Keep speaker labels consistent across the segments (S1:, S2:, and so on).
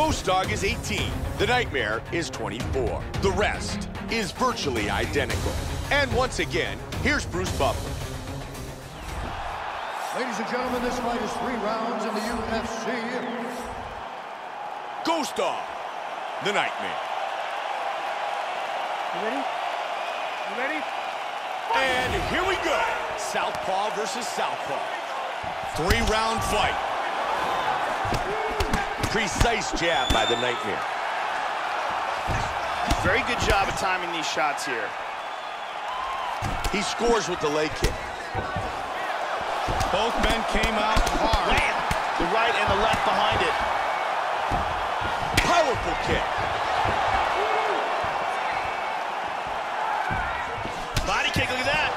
S1: Ghost Dog is 18. The Nightmare is 24. The rest is virtually identical. And once again, here's Bruce Buffer.
S2: Ladies and gentlemen, this fight is three rounds in the UFC.
S1: Ghost Dog, the Nightmare.
S3: You ready? You ready?
S1: And here we go. Southpaw versus Southpaw. Three-round fight. Precise jab by the Nightmare.
S4: Very good job of timing these shots here.
S1: He scores with the leg kick.
S5: Both men came out hard.
S4: Bam! The right and the left behind it.
S1: Powerful kick.
S4: Body kick, look at that.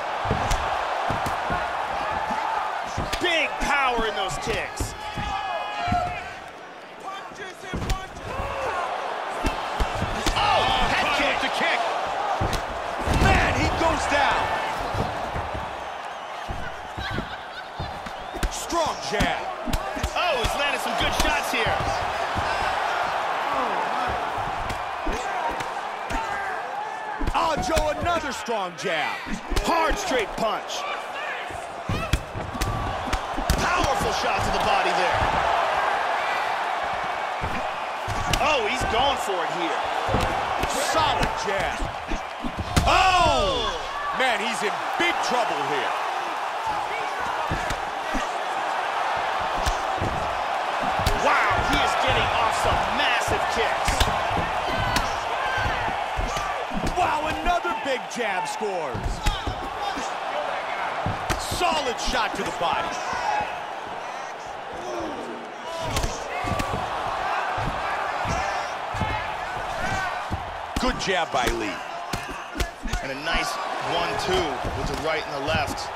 S4: Big power in those kicks.
S1: Goes down. Strong jab.
S4: Oh, he's landed some good shots here.
S1: Oh, Joe, another strong jab.
S4: Hard straight punch. Powerful shot to the body there. Oh, he's going for it here.
S1: Solid jab. Oh! Man, he's in big trouble here.
S4: Wow, he is getting off some massive kicks.
S1: Wow, another big jab scores. Solid shot to the body. Good jab by Lee.
S4: And a nice one-two with the right and the left.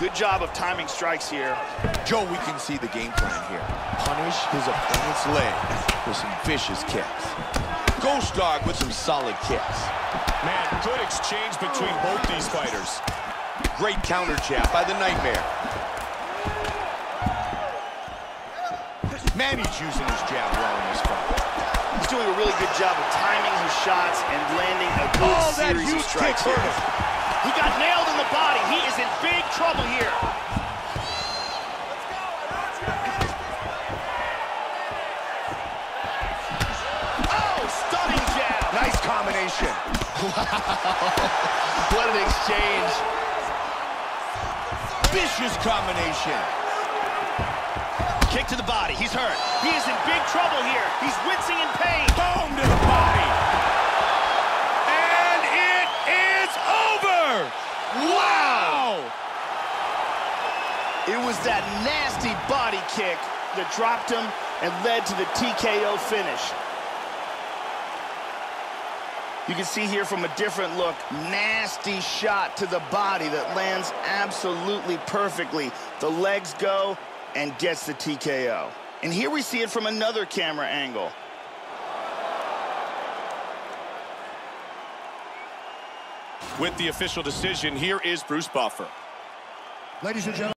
S4: Good job of timing strikes here.
S1: Joe, we can see the game plan here. Punish his opponent's leg with some vicious kicks. Ghost Dog with some solid kicks.
S5: Man, good exchange between both these fighters.
S1: Great counter jab by the Nightmare. Manny's using his jab well in this fight.
S4: He's doing a really good job of timing his shots and landing a good
S1: Oh,
S4: series of strikes here. He got nailed in the body. He is in big trouble here. Oh, stunning jab.
S1: Nice combination.
S4: What an exchange.
S1: Vicious combination.
S4: Kick to the body. He's hurt. He is in big trouble here. He's wincing in pain.
S1: Boom to the body. And it is over. Wow.
S4: It was that nasty body kick that dropped him and led to the TKO finish. You can see here from a different look, nasty shot to the body that lands absolutely perfectly. The legs go and gets the TKO. And here we see it from another camera angle.
S5: With the official decision, here is Bruce Buffer.
S2: Ladies and gentlemen.